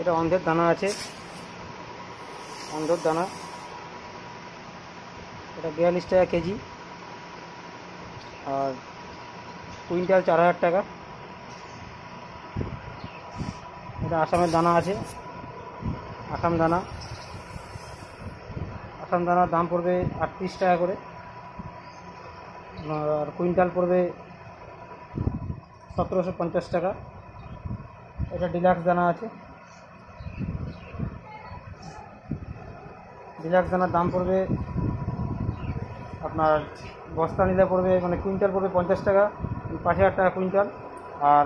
এটা অন্ধের দানা আছে। অন্ধর দানা। এটা বিয়াল্লিশ টাকা কেজি। আর কুইন্টাল চার হাজার টাকা। এটা আসামের দানা আছে। আসাম দানা। আসাম দানার দাম পড়বে আটত্রিশ টাকা করে। আর কুইন্টাল পড়বে সতেরোশো পঞ্চাশ টাকা। এটা ডিলাক্স দানা আছে। ডিলাক্স দানার দাম পড়বে, আপনার বস্তা নিলে পড়বে মানে কুইন্টাল পড়বে পঞ্চাশ টাকা, পাঁচ হাজার টাকা কুইন্টাল, আর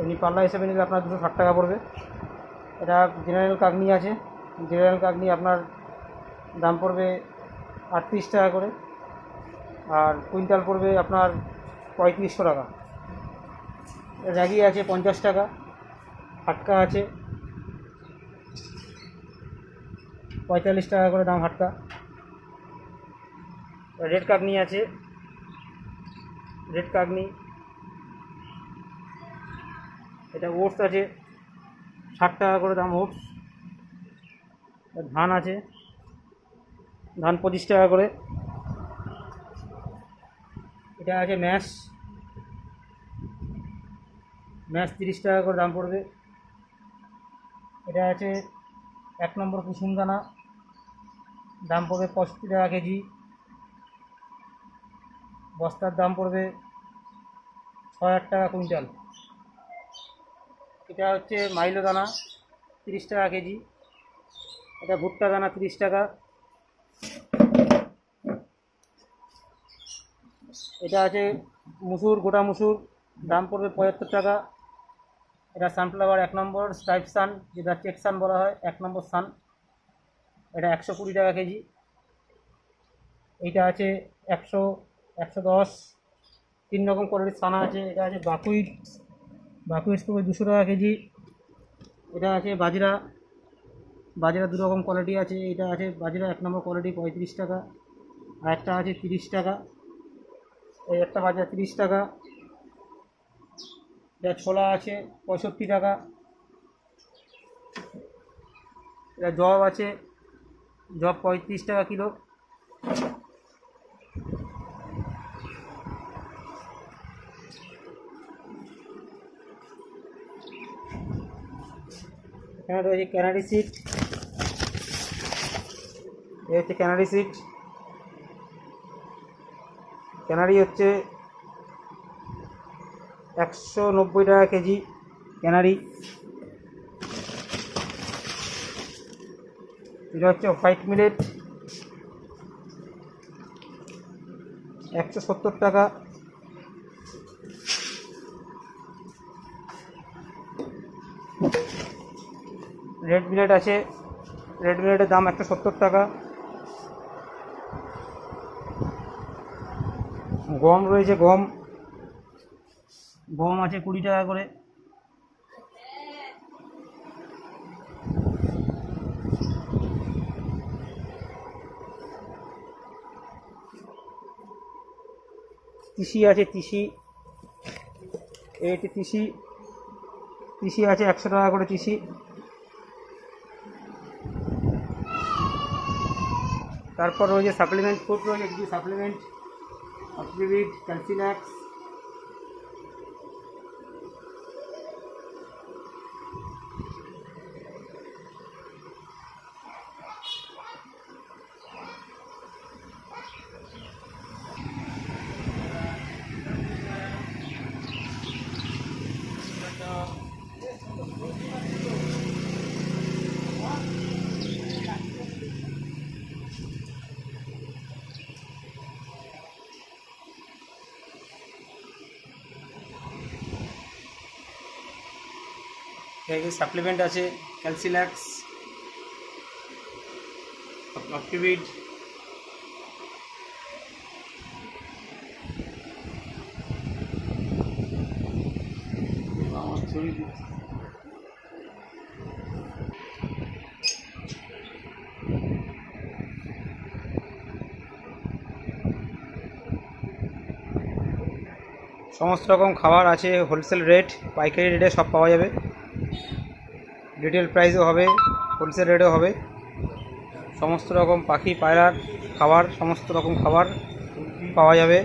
এমনি পাল্লা হিসেবে নিলে আপনার দুশো ষাট টাকা পড়বে। এটা জেনারেল কাগনি আছে জেনারেল কাগনি আপনার দাম পড়বে আটত্রিশ টাকা করে, আর কুইন্টাল পড়বে আপনার পঁয়ত্রিশশো টাকা। র্যাগি আছে পঞ্চাশ টাকা হাটকা আছে পঁয়তাল্লিশ টাকা করে দাম হাটকা। রেড কাগনি আছে। রেড কাগনি এটা ওটস আছে। ষাট টাকা করে দাম ওটস। ধান আছে। ধান পঁচিশ টাকা করে। এটা আছে ম্যাশ। ম্যাশ তিরিশ টাকা করে দাম পড়বে। এটা আছে এক নম্বর কুসুম দানা দাম পড়বে পঁয়ষট্টি টাকা কেজি। বস্তার দাম পড়বে ছ হাজার টাকা কুইন্টাল। এটা হচ্ছে মাইলো দানা, তিরিশ টাকা কেজি। এটা ভুট্টা দানা, তিরিশ টাকা। এটা আছে মুসুর, গোটা মুসুর, দাম পড়বে পঁচাত্তর টাকা। এটা সানফ্লাওয়ার এক নম্বর, স্ট্রাইপ সান, যেটা চেক সান বলা হয়, এক নম্বর সান। এটা একশো কুড়ি টাকা কেজি। এইটা আছে একশো একশো দশ। তিন রকম কোয়ালিটির সানা আছে, এটা আছে বাকুইট। বাকুইট পড়বে দুশো টাকা কেজি। এটা আছে বাজরা। বাজরা দু রকম কোয়ালিটি আছে। এটা আছে বাজরা এক নম্বর কোয়ালিটি পঁয়ত্রিশ টাকা। আর একটা আছে তিরিশ টাকা। এই একটা বাজার তিরিশ টাকা। এটা ছোলা আছে পঁয়ষট্টি টাকা। এটা জব আছে জব পঁয়ত্রিশ টাকা কিলো। এখানে রয়েছে ক্যানাডি সিট এ হচ্ছে ক্যানাডি সিট ক্যানারি হচ্ছে একশো নব্বই টাকা কেজি। ক্যানারি এটা হচ্ছে হোয়াইট মিলেট। একশো সত্তর টাকা। রেড মিলেট আছে। রেড মিলেটের দাম একশো সত্তর টাকা। গম রয়েছে, গম। গম আছে কুড়ি টাকা করে। তিসি আছে, তিসি। এটি তিসি। তিসি আছে, একশো টাকা করে তিসি। তারপর রয়েছে সাপ্লিমেন্ট ফুড রয়েছে কিছু সাপ্লিমেন্ট অক্সিভিট ক্যালসিল্যাক্স সাপ্লিমেন্ট আছে ক্যালসিল্যাক্স অক্টিভিড সমস্ত রকম খাবার আছে হোলসেল রেট পাইকারি রেটে সব পাওয়া যাবে। রিটেল প্রাইসও হবে হোলসেল রেটও হবে। সমস্ত রকম পাখি, পায়রার খাবার, সমস্ত রকম খাবার পাওয়া যাবে।